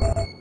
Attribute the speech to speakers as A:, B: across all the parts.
A: Ooh.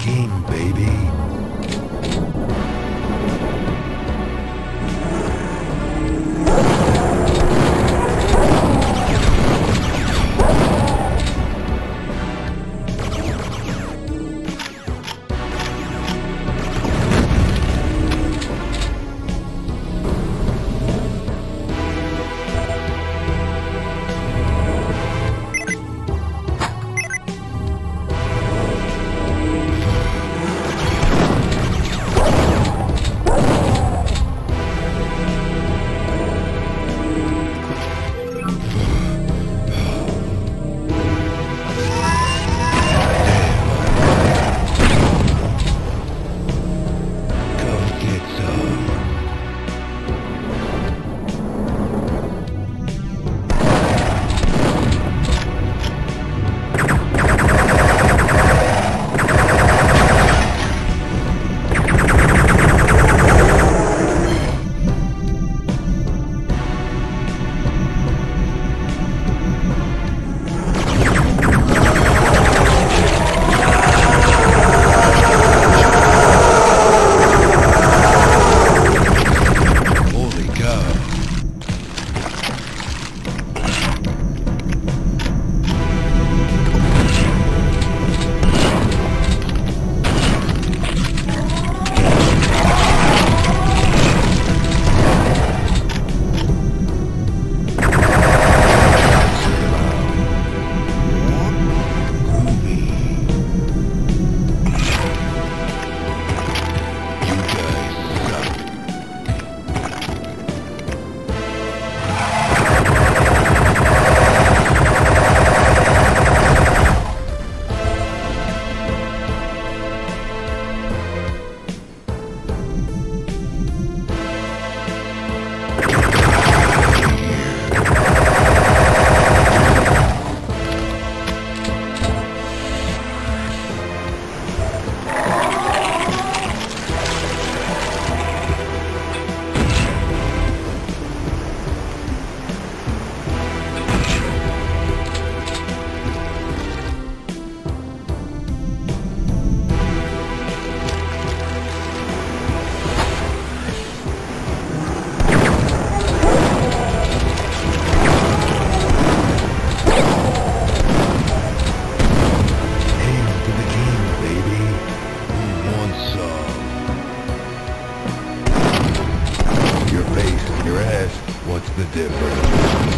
A: king, baby. the difference.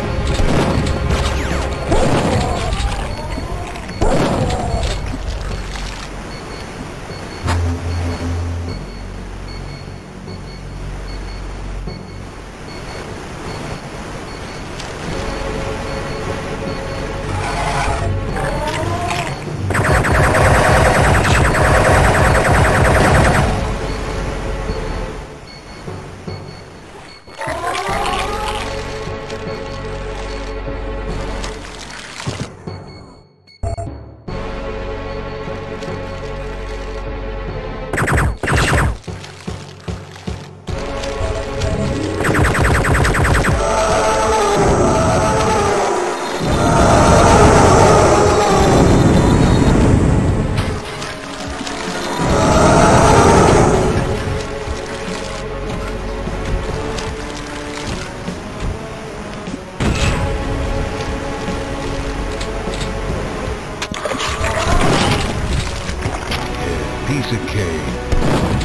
A: Piece of cake.